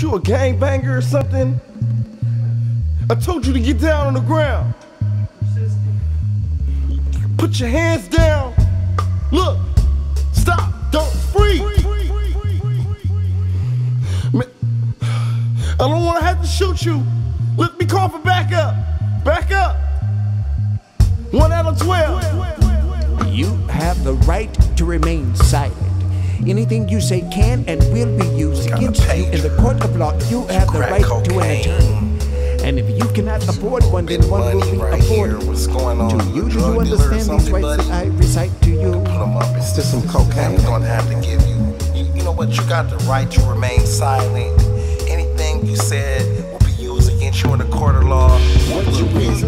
You a gangbanger or something? I told you to get down on the ground. Put your hands down. Look, stop, don't freeze. I don't want to have to shoot you. Let me call for backup. Back up. One Adam twelve. You have the right to remain silent. Anything you say can and will be used Got a against you in the court of law. You have the Crack right to an attorney. And if you cannot afford one, then one will be right afforded What's going on? to you. Do you understand these something, rights that I recite to you? Put 'em up. It's Just some cocaine. I'm gonna have to give you. you. You know what? You got the right to remain silent. Anything you said will be used against you in the court of law. What you is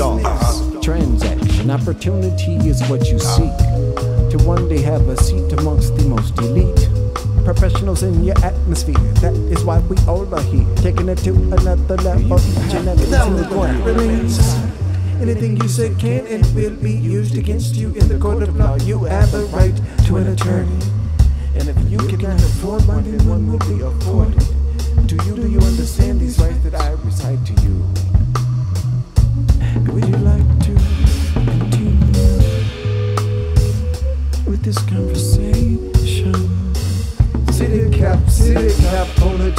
A Transaction opportunity is what you seek to one day have a seat amongst the most elite professionals in your atmosphere. That is why we all are here, taking it to another level. Each and every down on the single ground. remains. Anything you say can and will be used against you in the court of law. You have the right to an attorney. And if you cannot afford one, then one will be afforded. Do you do you understand these rights that I recite to you?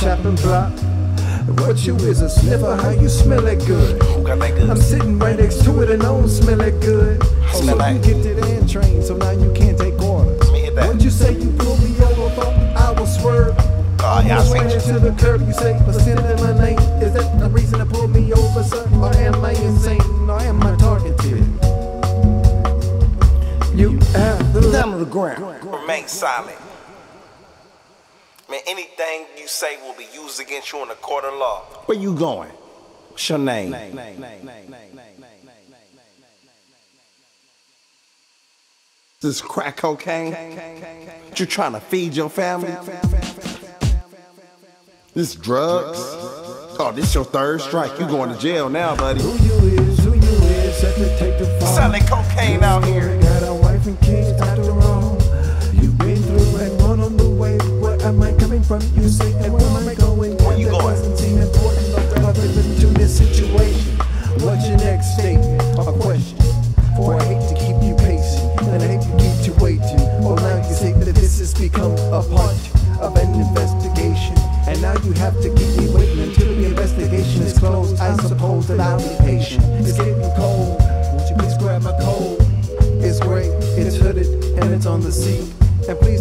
Chopping block. What you is a sniffer, how you smell it good. Who got that good? I'm sitting right next to it and I don't smell it good. So you get to the train, so now you can't take orders. Let me hit that. What you say you pull me over for? I will swerve. Oh, yeah, I Almost seen ran into the curb, you say, but still in my name. Is that the reason to pull me over, sir? Or am I insane? Or am I targeted? You have the Down on the ground. Remain silent. Man, anything you say will be used against you in the court of law. Where you going? What's your name? This is crack cocaine? You trying to feed your family? This drugs? Oh, this your third strike. You going to jail now, buddy. Who you is, who you is, have to take the fall. Selling cocaine out here. Got a wife and kids after all. From? You say, and where am I going? Where you going? Doesn't seem important. Other than to this situation. What's your next statement or question? For I hate to keep you pacing, and I hate to keep you waiting. Oh, now you say that this has become a part of an investigation. And now you have to keep me waiting until the investigation is closed. I suppose that I'll be patient. It's getting cold. Won't you please grab my coat? It's gray, it's hooded, and it's on the seat. And please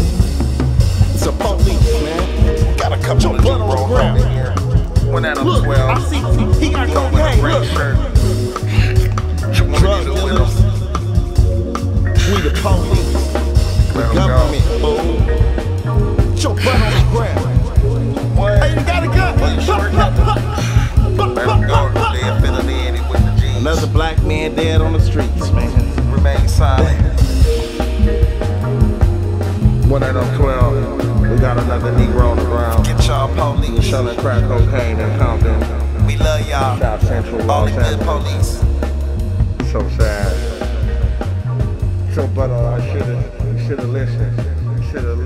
man. Got a couple Your butt on the roll ground. around here. One out of Look, twelve. I see he got cocaine. Look, shirt. Drug dealers. We the police. The Let 'em government. go. Put your butt on the ground. What? Hey, you got a gun? Well, you sure got the- Let him go. They're affiliated with the G's. Another black man dead on the streets, man. Remain silent. Y'all. South Central All the good police. So sad. So, but uh, I should have, should have listened. Should have listened.